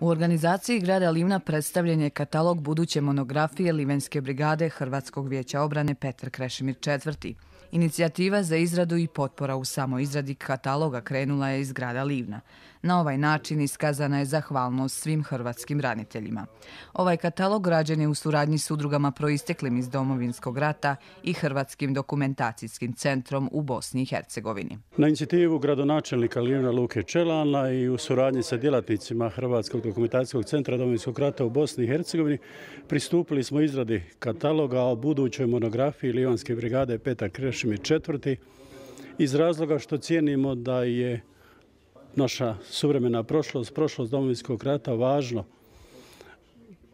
U organizaciji grada Livna predstavljen je katalog buduće monografije Livenske brigade Hrvatskog vijeća obrane Petar Krešimir IV. Inicijativa za izradu i potpora u samoizradi kataloga krenula je iz grada Livna. Na ovaj način iskazana je zahvalnost svim hrvatskim raniteljima. Ovaj katalog rađen je u suradnji s udrugama proisteklim iz Domovinskog rata i Hrvatskim dokumentacijskim centrom u Bosni i Hercegovini. Na inicijativu gradonačelnika Livna Luke Čelana i u suradnji sa djelatnicima Hrvatskog dokumentacijskog centra Domovinskog rata u Bosni i Hercegovini pristupili smo izradi kataloga o budućoj monografiji Livanske brigade Petar Krešimir IV. iz razloga što cijenimo da je naša suvremena prošlost, prošlost domovinskog rata važno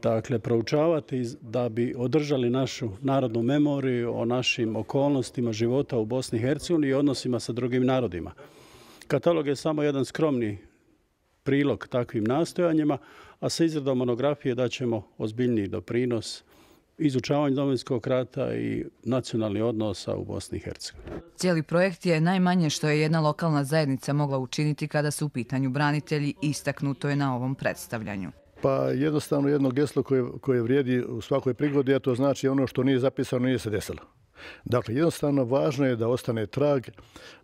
dakle, proučavati da bi održali našu narodnu memoriju o našim okolnostima života u Bosni i Hercegovini i odnosima sa drugim narodima. Katalog je samo jedan skromni prilog takvim nastojanjima, a sa izradom monografije daćemo ozbiljni doprinos izučavanju domovinskog rata i nacionalnih odnosa u Bosni i Hercegovini. Cijeli projekt je najmanje što je jedna lokalna zajednica mogla učiniti kada su u pitanju branitelji istaknuto je na ovom predstavljanju. Pa jednostavno jedno geslo koje, koje vrijedi u svakoj prigodi, a to znači ono što nije zapisano, nije se desilo. Dakle, jednostavno važno je da ostane trag,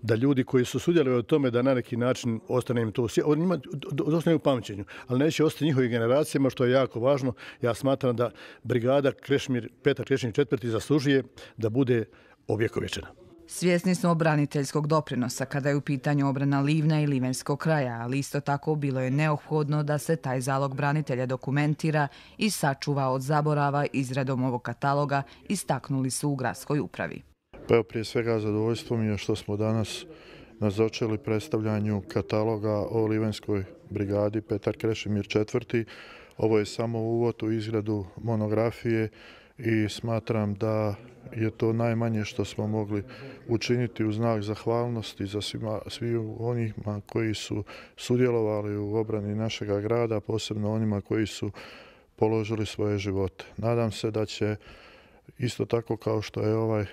da ljudi koji su sudjeli o tome da na neki način ostane im to, od njima, ostane u pamćenju, ali neće ostati njihovim generacijama, što je jako važno. Ja smatram da brigada Krešmir, Petar Krešmir četvrti zaslužuje da bude objekovečena. Svjesni smo obraniteljskog doprinosa kada je u pitanju obrana Livna i Livenskog kraja, ali isto tako bilo je neophodno da se taj zalog branitelja dokumentira i sačuva od zaborava izradom ovog kataloga, istaknuli su u gradskoj upravi. Pa evo prije svega zadovoljstvo mi je što smo danas nazočili predstavljanju kataloga o Livenskoj brigadi Petar Krešimir IV. Ovo je samo uvod u izgradu monografije i smatram da je to najmanje što smo mogli učiniti u znak zahvalnosti za svima, svi onima koji su sudjelovali u obrani našeg grada, posebno onima koji su položili svoje živote. Nadam se da će isto tako kao što je ovaj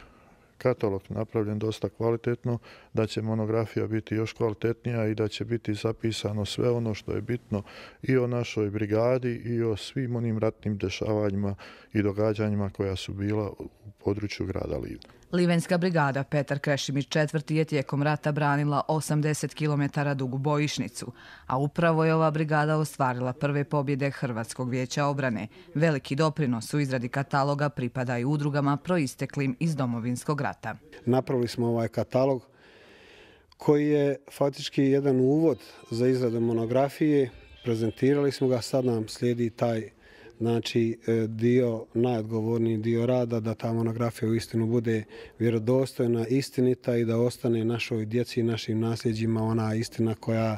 katalog napravljen dosta kvalitetno, da će monografija biti još kvalitetnija i da će biti zapisano sve ono što je bitno i o našoj brigadi i o svim onim ratnim dešavanjima i događanjima koja su bila području grada Livna. Livenska brigada Petar Krešimir IV. je tijekom rata branila 80 km dugu bojišnicu, a upravo je ova brigada ostvarila prve pobjede Hrvatskog vijeća obrane. Veliki doprinos u izradi kataloga pripada i udrugama proisteklim iz domovinskog rata. Napravili smo ovaj katalog koji je faktički jedan uvod za izradu monografije. Prezentirali smo ga, sad nam slijedi taj znači e, dio, najodgovorniji dio rada da ta monografija u istinu bude vjerodostojna, istinita i da ostane našoj djeci i našim nasljeđima ona istina koja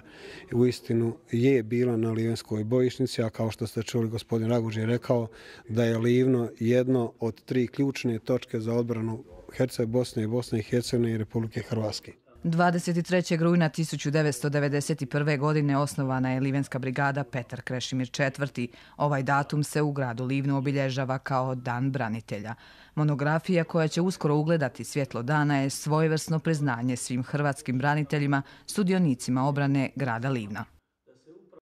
u istinu je bila na Livenskoj bojišnici, a kao što ste čuli gospodin Raguž je rekao da je Livno jedno od tri ključne točke za odbranu Herceg Bosne i Bosne i Hercegovine i Republike Hrvatske. 23. rujna 1991. godine osnovana je Livenska brigada Petar Krešimir IV. Ovaj datum se u gradu Livnu obilježava kao Dan branitelja. Monografija koja će uskoro ugledati svjetlo dana je svojevrsno priznanje svim hrvatskim braniteljima, studionicima obrane grada Livna.